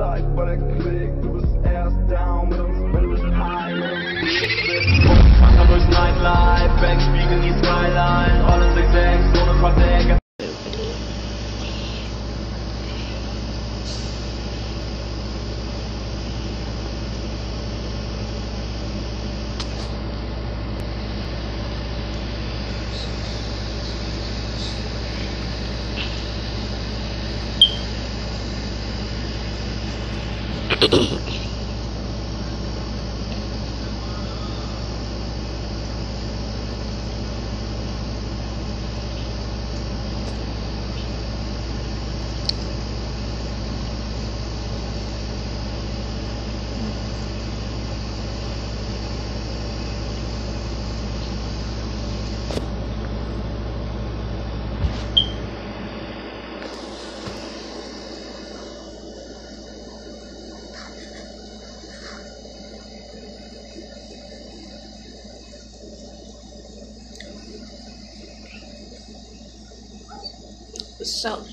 gleich bei der Klick. Du bist erst down wenn du bist high. Wasser Nightlife, Backspiegel die Skyline, Rolle 6-6 ohne. So.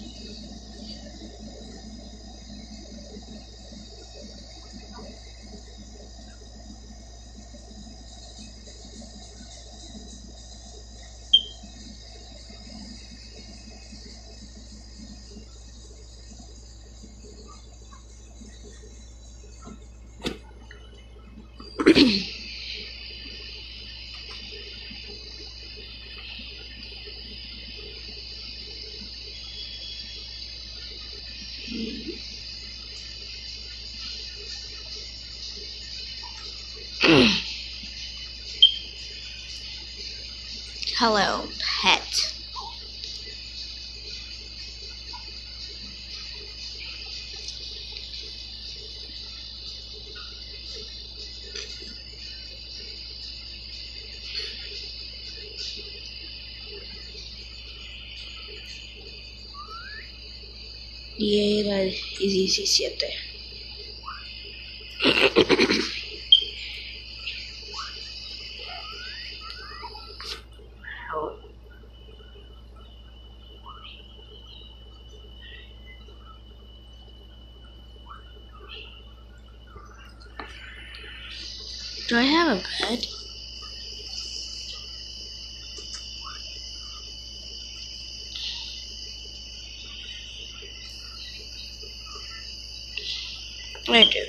Hello, pet. Y era el 17. Do I have a bed? I do.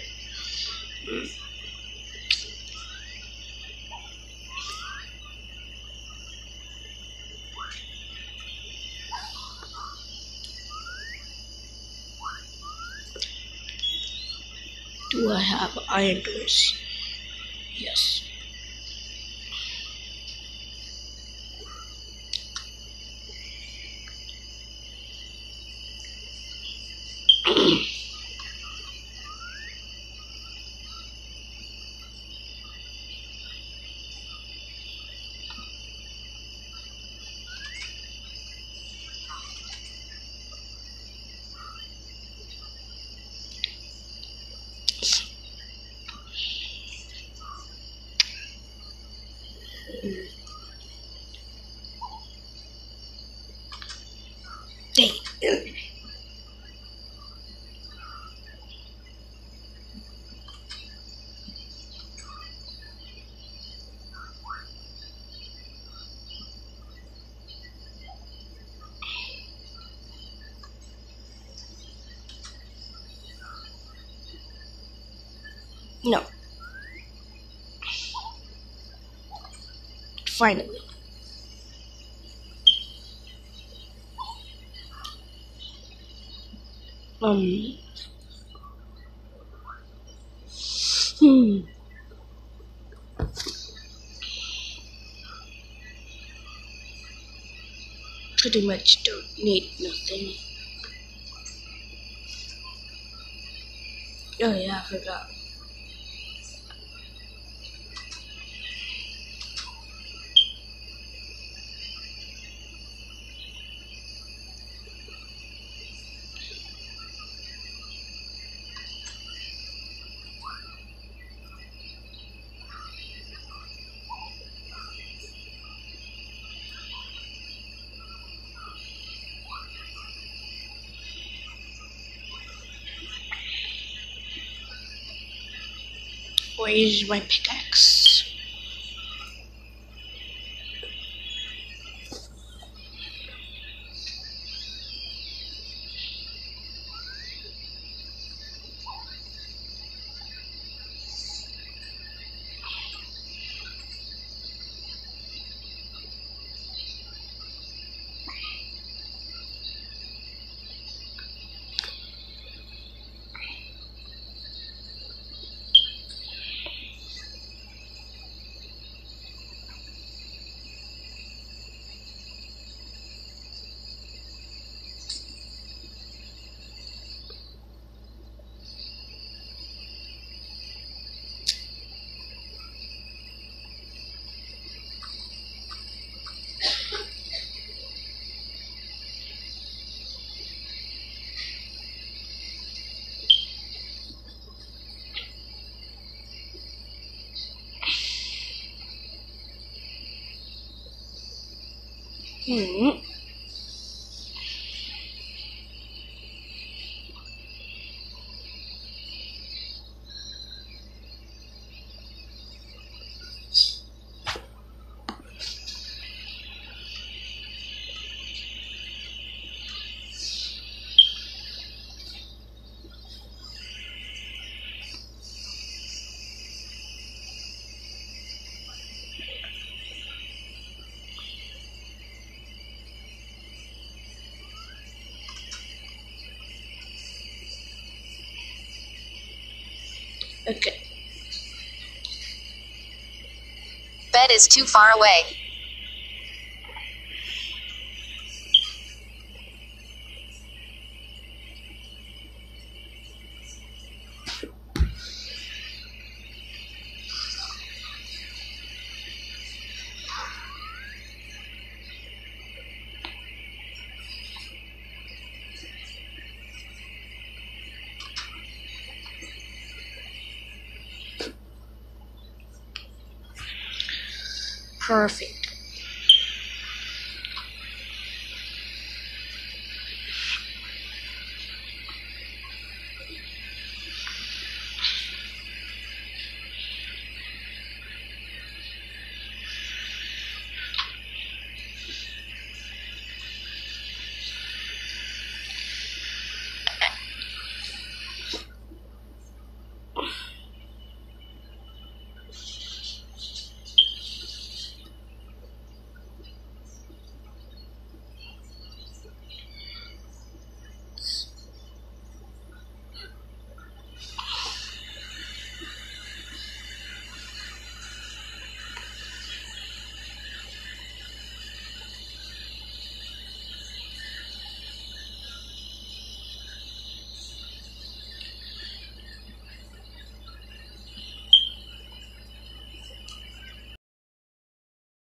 Do I have iron doors? Yes. Dang. No. Finally. Um. Hmm. Pretty much don't need nothing. Oh yeah, I forgot. Where's my pickaxe? Hmm. Okay. Bed is too far away. Perfect.